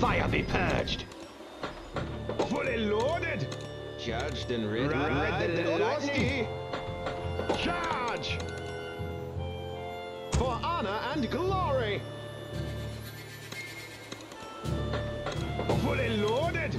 fire be purged. Fully loaded. Charged and red, red, the red, red, Charge! For honor and glory! Fully loaded!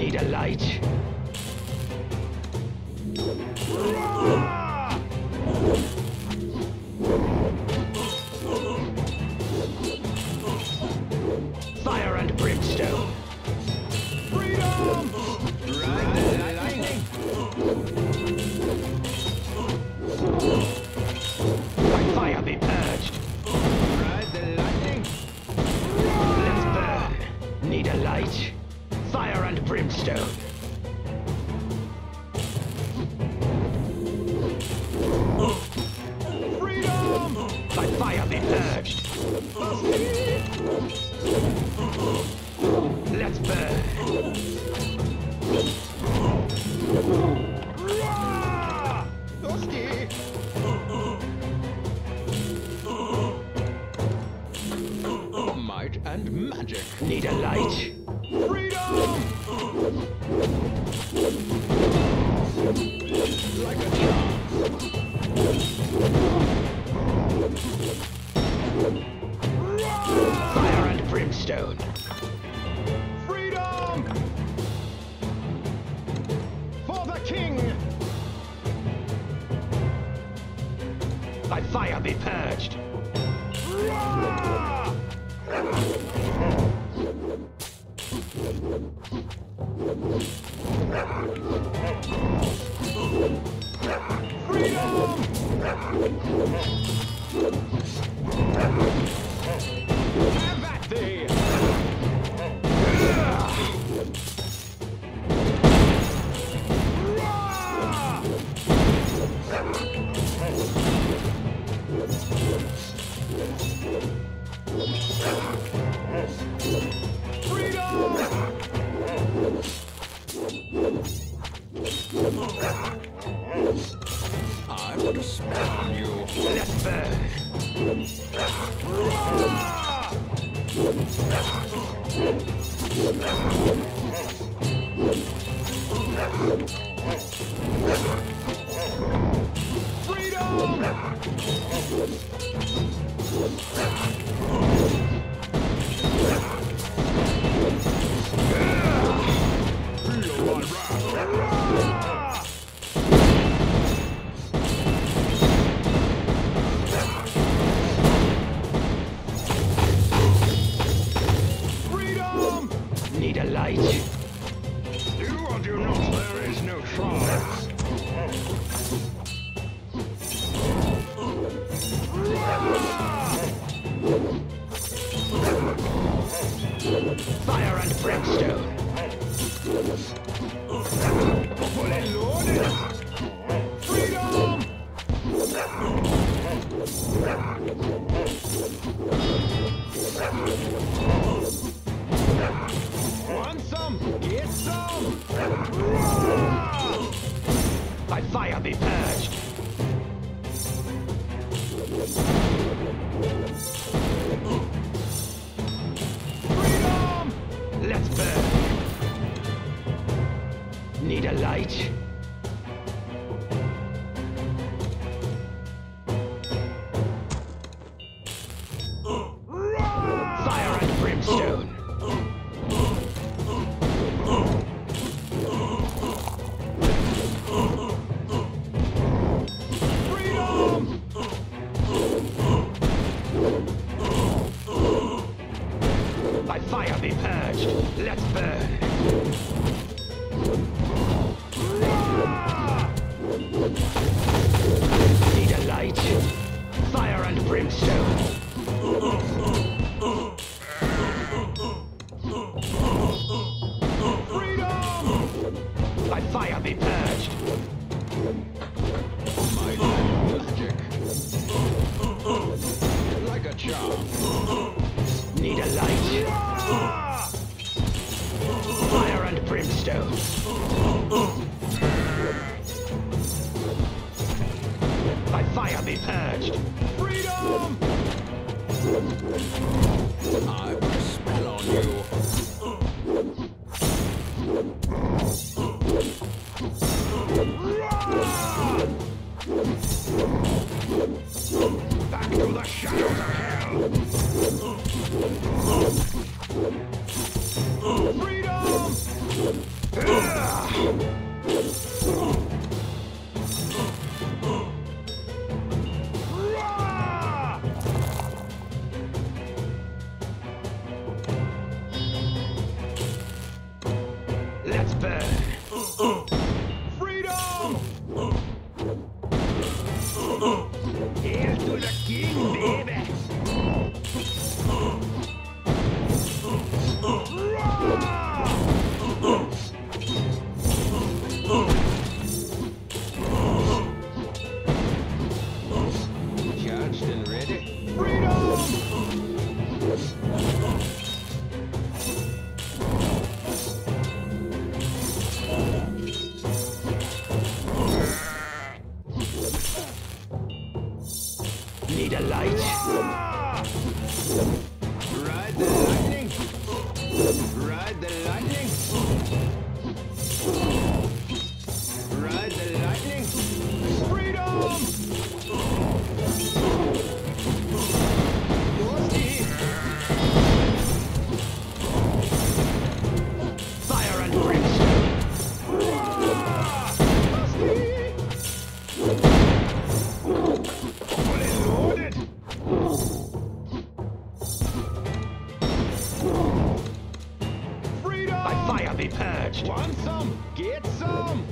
Need a light. うわ By fire be purged. Freedom! I want to spit on you. Let's. Freedom! Want some? Get some! By fire be purged. Let's burn. Need a light? By fire be purged. And magic. Like a charm. Need a light? Fire and brimstone. By fire be purged. Freedom! I a spell on you. The! Let's burn. Freedom! Hail to the king, baby! Want some? Get some!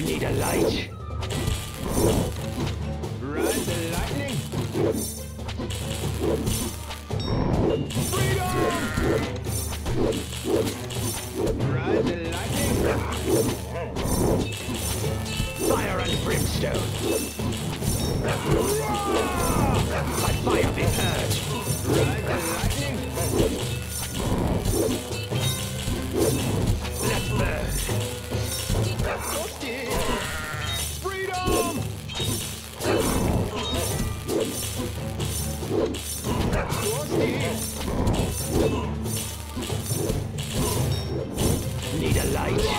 Need a light? Ride the lightning! Freedom! Ride the lightning! Fire and brimstone. like.